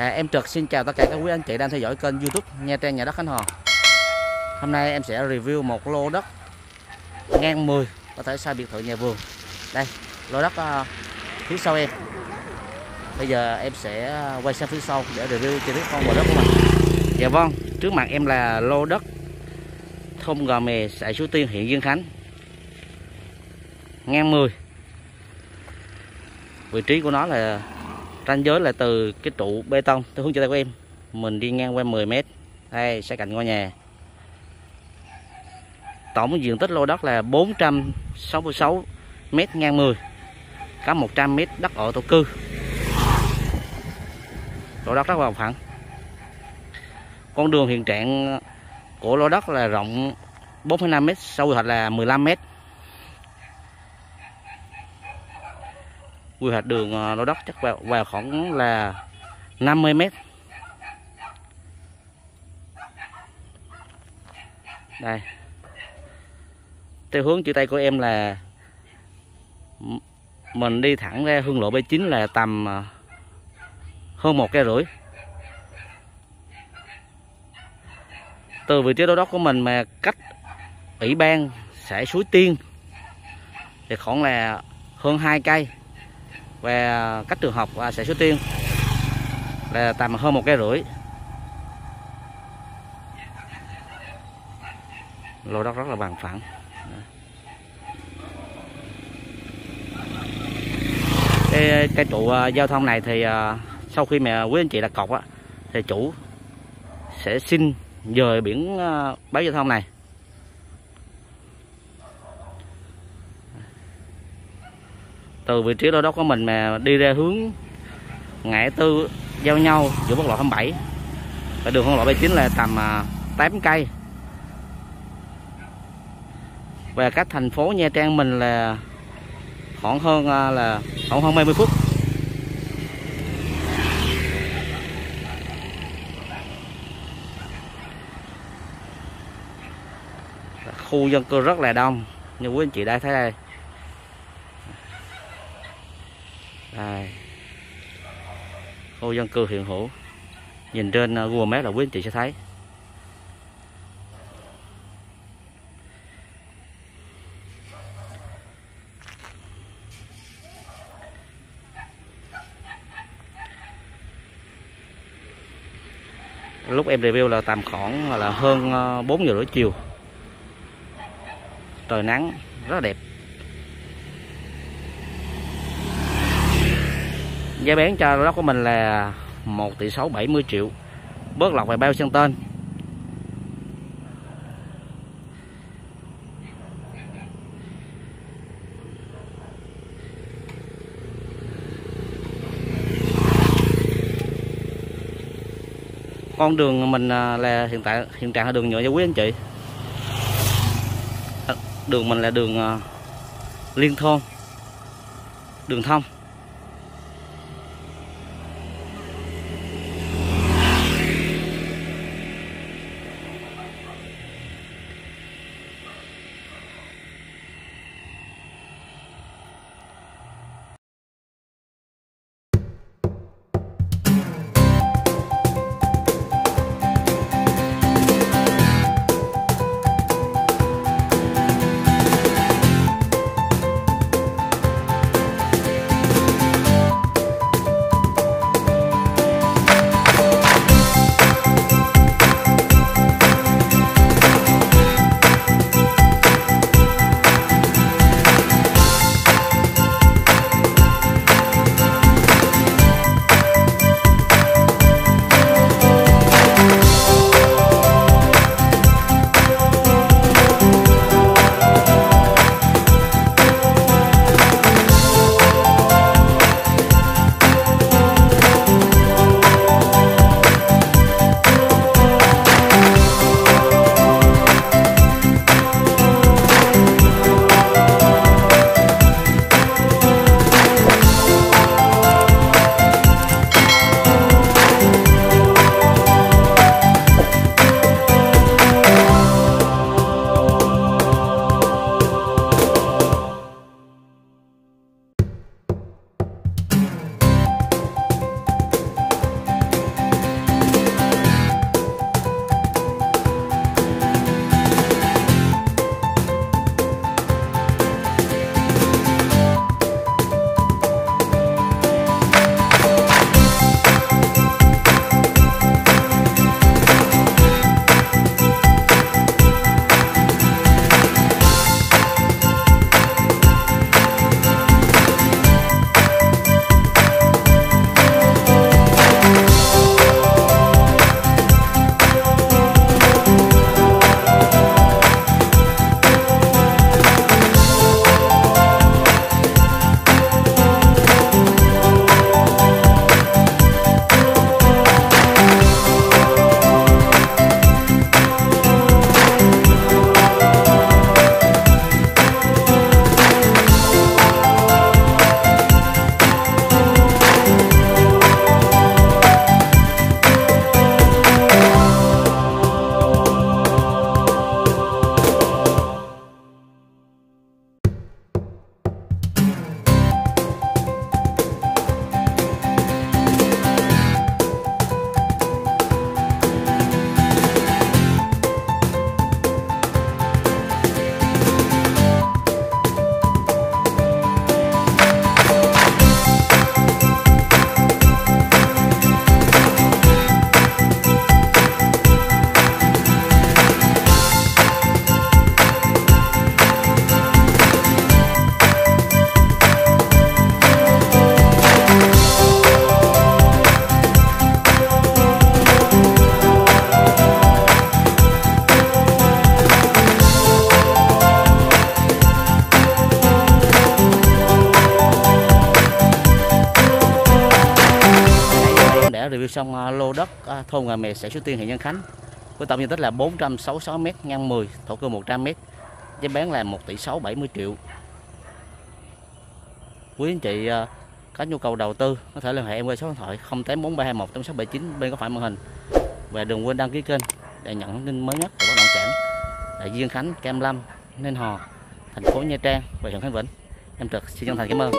À, em Trực xin chào tất cả các quý anh chị đang theo dõi kênh YouTube Nha Trang Nhà đất Khánh Hòa. Hôm nay em sẽ review một lô đất ngang 10 có thể sai biệt thự nhà vườn. Đây, lô đất uh, phía sau em. Bây giờ em sẽ à, quay sang phía sau để review chi tiết con bò đất của mình. Dạ vâng, trước mặt em là lô đất thôn Gò Mè, xã Suối Tiên, huyện Dương Khánh. Ngang 10. Vị trí của nó là ranh giới là từ cái trụ bê tông theo hướng chỉ tay của em. Mình đi ngang qua 10 mét. Đây sẽ cạnh ngôi nhà. Tổng diện tích lô đất là 466 mét ngang 10 có 100 mét đất ở thổ cư. Lô đất rất là phẳng con đường hiện trạng của lô đất là rộng 4,5 mét sâu quy hoạch là 15 mét. Quy hoạch đường ờ, lô đất chắc vào, vào khoảng là 50 mét. Đây. Theo hướng chữ tay của em là mình đi thẳng ra hương lộ B9 là tầm ờ, hơn một cây rưỡi. Từ vị trí lô đất của mình mà cách ủy ban xã Suối Tiên thì khoảng là hơn hai cây về cách trường học và xã Suối Tiên. Là tầm hơn một cây rưỡi. Lô đất rất là bằng phẳng. Cái, cái trụ à, giao thông này thì à, sau khi mà quý anh chị đặt cọc á thì chủ sẽ xin dời biển à, báo giao thông này. Từ vị trí lô đất của mình mà đi ra hướng ngã tư giao nhau giữa quốc lộ 27 và đường quốc lộ 79 là tầm à, 8 cây. Và cách thành phố Nha Trang mình là khoảng hơn à, là khoảng hơn 20 phút. Khu dân cư rất là đông, như quý anh chị đã thấy đây. Đây khu dân cư hiện hữu. Nhìn trên ờ, Google Maps là quý anh chị sẽ thấy. Lúc em review là tầm khoảng là hơn ờ, 4 giờ rưỡi chiều. Trời nắng, rất là đẹp. Giá bán cho lót của mình là 1 tỷ 6 70 triệu. Bớt lọc về bao sang tên. Con đường mình à, là hiện tại, hiện trạng là đường nhựa cho quý, anh chị. À, đường mình là đường à, liên thôn, đường thông. Review xong à, lô đất à, thôn Ngà Mè xã Suối Tiên huyện Nhân Khánh với tổng diện tích là 466 m ngang 10 thổ cư 100 m giá bán là 1 tỷ 6 70 triệu quý anh chị à, có nhu cầu đầu tư có thể liên hệ em qua số điện thoại 084321 8679 bên có phải màn hình và đừng quên đăng ký kênh để nhận thông tin mới nhất của bất động sản tại Duyên Khánh, Cam Lâm, Ninh Hòa, thành phố Nha Trang và huyện Khánh Vĩnh. Em Trực xin chân thành cảm ơn.